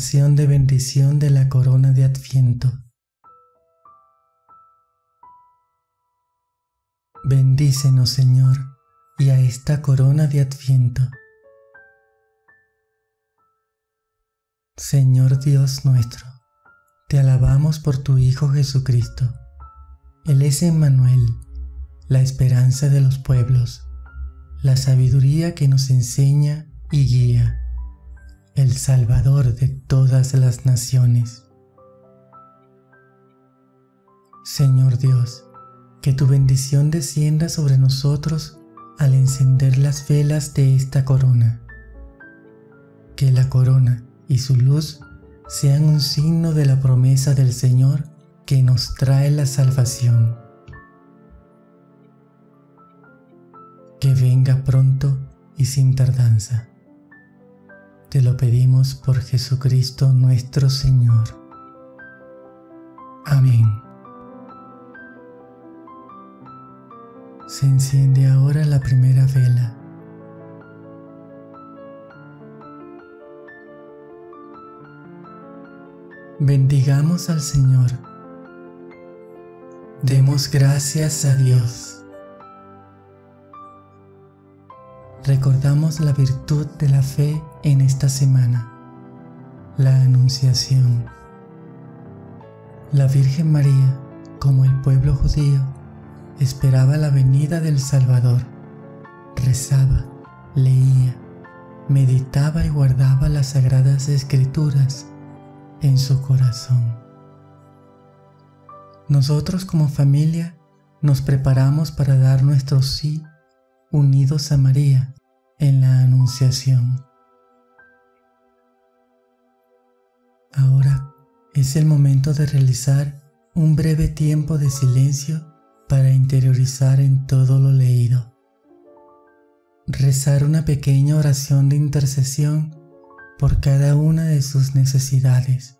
De bendición de la corona de Adviento. Bendícenos, Señor, y a esta corona de Adviento. Señor Dios nuestro, te alabamos por tu Hijo Jesucristo. Él es Emmanuel, la esperanza de los pueblos, la sabiduría que nos enseña y guía el Salvador de todas las naciones. Señor Dios, que tu bendición descienda sobre nosotros al encender las velas de esta corona. Que la corona y su luz sean un signo de la promesa del Señor que nos trae la salvación. Que venga pronto y sin tardanza. Te lo pedimos por Jesucristo nuestro Señor. Amén. Se enciende ahora la primera vela. Bendigamos al Señor. Demos gracias a Dios. Recordamos la virtud de la fe en esta semana, la Anunciación. La Virgen María, como el pueblo judío, esperaba la venida del Salvador, rezaba, leía, meditaba y guardaba las sagradas escrituras en su corazón. Nosotros como familia nos preparamos para dar nuestro sí unidos a María en la Anunciación. Ahora es el momento de realizar un breve tiempo de silencio para interiorizar en todo lo leído. Rezar una pequeña oración de intercesión por cada una de sus necesidades.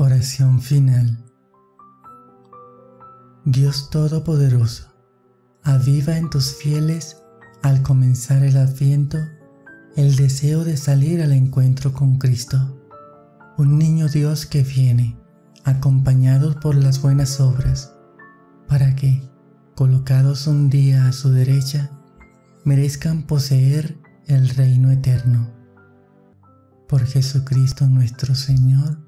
Oración final. Dios Todopoderoso, aviva en tus fieles al comenzar el adviento el deseo de salir al encuentro con Cristo, un niño Dios que viene acompañado por las buenas obras, para que, colocados un día a su derecha, merezcan poseer el reino eterno. Por Jesucristo nuestro Señor.